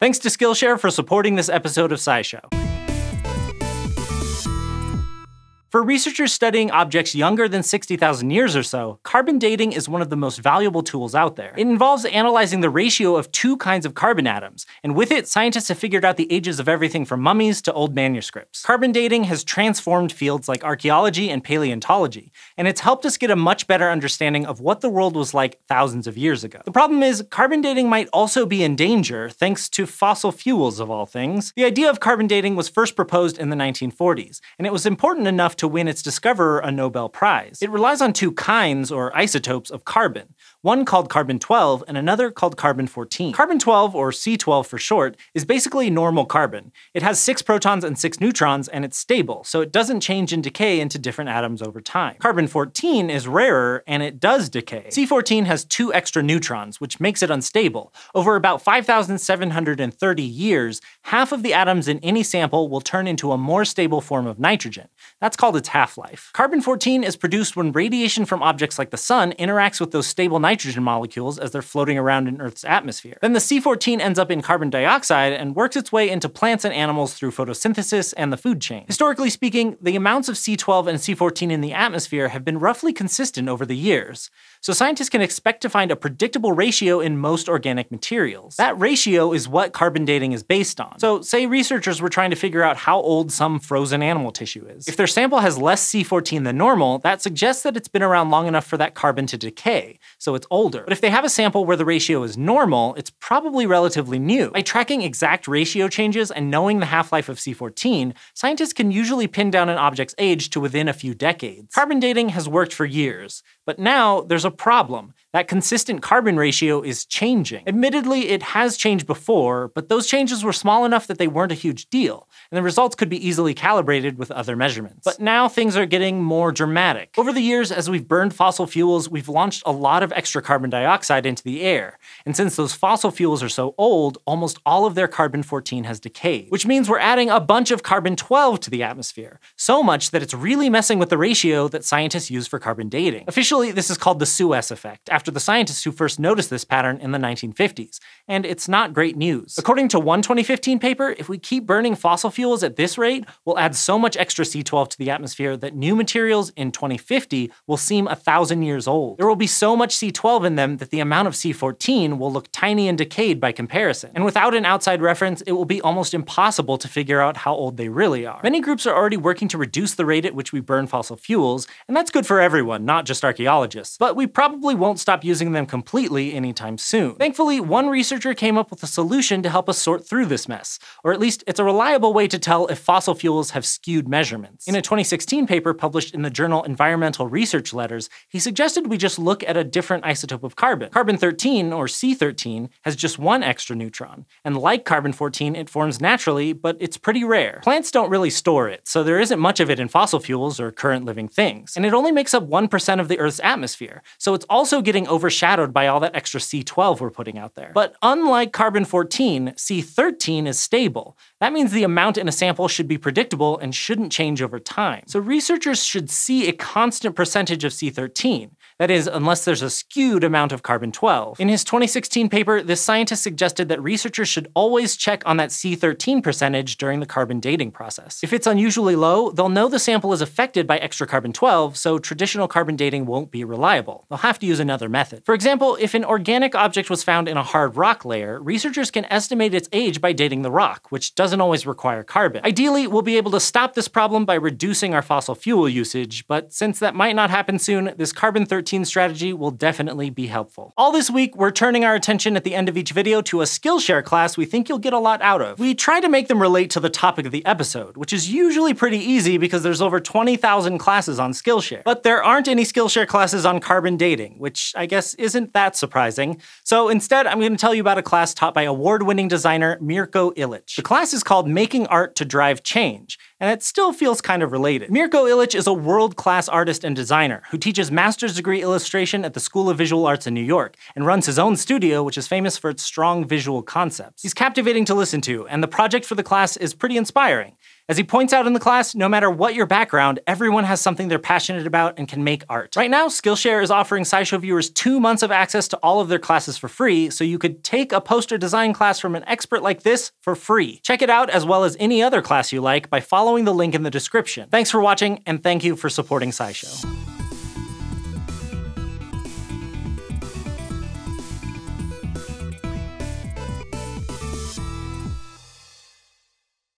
Thanks to Skillshare for supporting this episode of SciShow. For researchers studying objects younger than 60,000 years or so, carbon dating is one of the most valuable tools out there. It involves analyzing the ratio of two kinds of carbon atoms, and with it, scientists have figured out the ages of everything from mummies to old manuscripts. Carbon dating has transformed fields like archaeology and paleontology, and it's helped us get a much better understanding of what the world was like thousands of years ago. The problem is, carbon dating might also be in danger thanks to fossil fuels of all things. The idea of carbon dating was first proposed in the 1940s, and it was important enough to win its discoverer a Nobel Prize. It relies on two kinds, or isotopes, of carbon, one called carbon 12 and another called carbon 14. Carbon 12, or C12 for short, is basically normal carbon. It has six protons and six neutrons, and it's stable, so it doesn't change and decay into different atoms over time. Carbon 14 is rarer, and it does decay. C14 has two extra neutrons, which makes it unstable. Over about 5,730 years, half of the atoms in any sample will turn into a more stable form of nitrogen. That's called its half-life. Carbon 14 is produced when radiation from objects like the sun interacts with those stable nitrogen molecules as they're floating around in Earth's atmosphere. Then the C14 ends up in carbon dioxide and works its way into plants and animals through photosynthesis and the food chain. Historically speaking, the amounts of C12 and C14 in the atmosphere have been roughly consistent over the years, so scientists can expect to find a predictable ratio in most organic materials. That ratio is what carbon dating is based on. So say researchers were trying to figure out how old some frozen animal tissue is. If their sample has less C14 than normal, that suggests that it's been around long enough for that carbon to decay, so it's older. But if they have a sample where the ratio is normal, it's probably relatively new. By tracking exact ratio changes and knowing the half-life of C14, scientists can usually pin down an object's age to within a few decades. Carbon dating has worked for years, but now there's a problem. That consistent carbon ratio is changing. Admittedly, it has changed before, but those changes were small enough that they weren't a huge deal, and the results could be easily calibrated with other measurements. But now things are getting more dramatic. Over the years, as we've burned fossil fuels, we've launched a lot of extra carbon dioxide into the air, and since those fossil fuels are so old, almost all of their carbon 14 has decayed, which means we're adding a bunch of carbon 12 to the atmosphere, so much that it's really messing with the ratio that scientists use for carbon dating. Officially, this is called the Suess effect, after the scientists who first noticed this pattern in the 1950s, and it's not great news. According to one 2015 paper, if we keep burning fossil fuels at this rate, we'll add so much extra C12 to the atmosphere that new materials in 2050 will seem a thousand years old. There will be so much C12 in them that the amount of C14 will look tiny and decayed by comparison. And without an outside reference, it will be almost impossible to figure out how old they really are. Many groups are already working to reduce the rate at which we burn fossil fuels, and that's good for everyone, not just archaeologists. But we probably won't stop using them completely anytime soon. Thankfully, one researcher came up with a solution to help us sort through this mess, or at least it's a reliable way to tell if fossil fuels have skewed measurements. In a 2016 paper published in the journal Environmental Research Letters, he suggested we just look at a different isotope of carbon. Carbon 13, or C13, has just one extra neutron, and like carbon 14, it forms naturally, but it's pretty rare. Plants don't really store it, so there isn't much of it in fossil fuels or current living things, and it only makes up 1% of the Earth's atmosphere, so it's also getting overshadowed by all that extra C12 we're putting out there. But unlike carbon 14, C13 is stable. That means the amount in a sample should be predictable and shouldn't change over time. So researchers should see a constant percentage of C13. That is, unless there's a skewed amount of carbon 12. In his 2016 paper, this scientist suggested that researchers should always check on that C13 percentage during the carbon dating process. If it's unusually low, they'll know the sample is affected by extra carbon 12, so traditional carbon dating won't be reliable. They'll have to use another method. For example, if an organic object was found in a hard rock layer, researchers can estimate its age by dating the rock, which doesn't always require carbon. Ideally, we'll be able to stop this problem by reducing our fossil fuel usage, but since that might not happen soon, this carbon 13 strategy will definitely be helpful. All this week, we're turning our attention at the end of each video to a Skillshare class we think you'll get a lot out of. We try to make them relate to the topic of the episode, which is usually pretty easy because there's over 20,000 classes on Skillshare. But there aren't any Skillshare classes on carbon dating, which I guess isn't that surprising. So instead, I'm going to tell you about a class taught by award-winning designer Mirko Ilic. The class is called Making Art to Drive Change, and it still feels kind of related. Mirko Ilic is a world-class artist and designer who teaches master's degree illustration at the School of Visual Arts in New York and runs his own studio, which is famous for its strong visual concepts. He's captivating to listen to, and the project for the class is pretty inspiring. As he points out in the class, no matter what your background, everyone has something they're passionate about and can make art. Right now, Skillshare is offering SciShow viewers two months of access to all of their classes for free, so you could take a poster design class from an expert like this for free. Check it out as well as any other class you like by following the link in the description. Thanks for watching, and thank you for supporting SciShow.